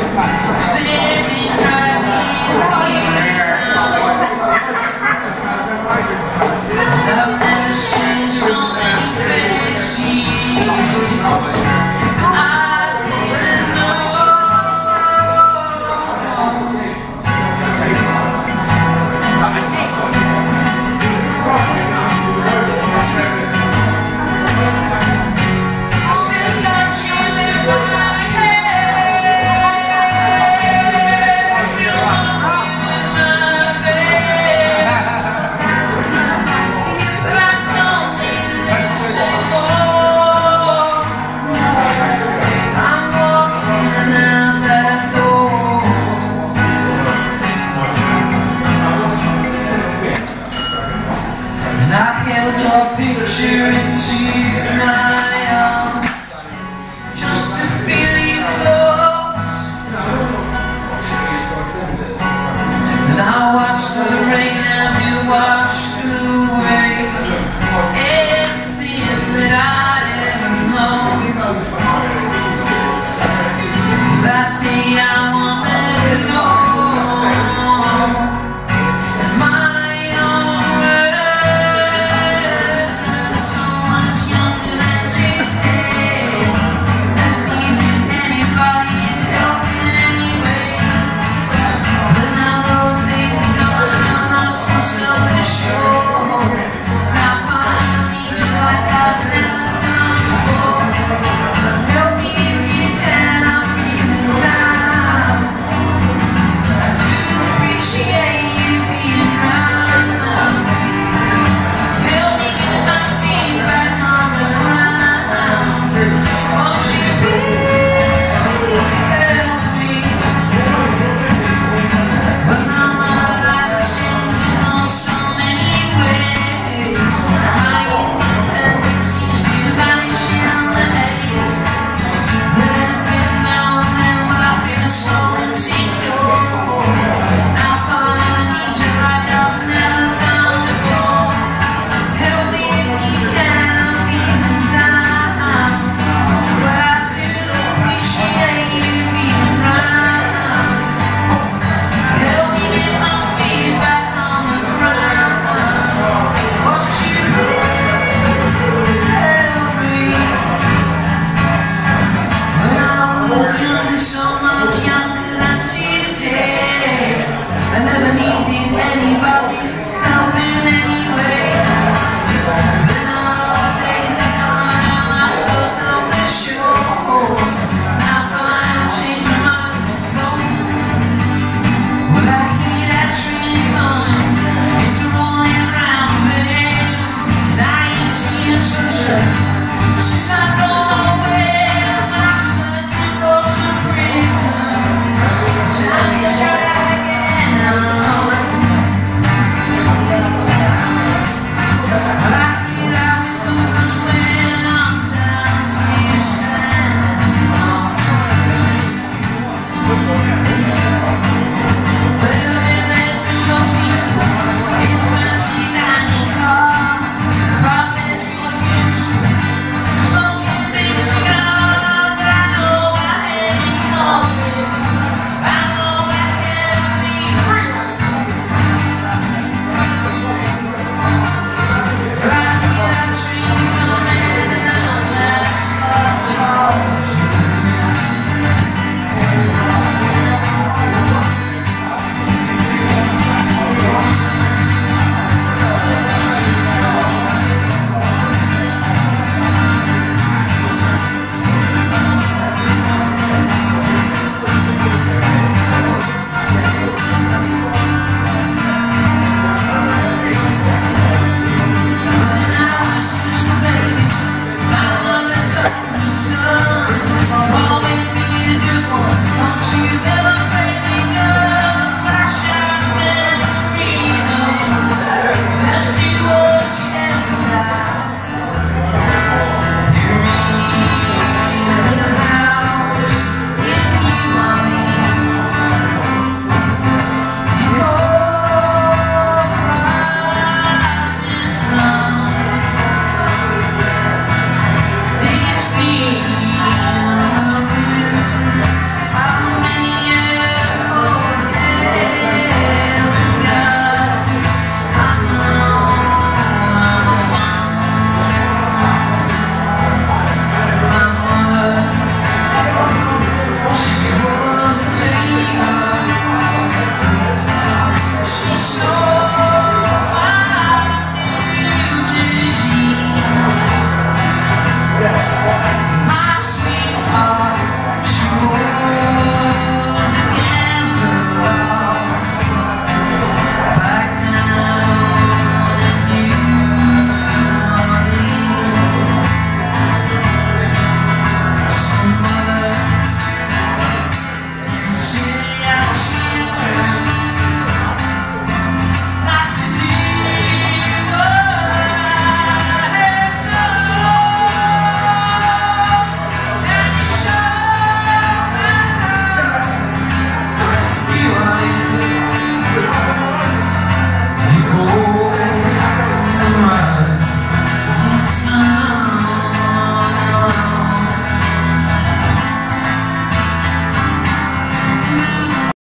Save me. I'll drop your share into your. show.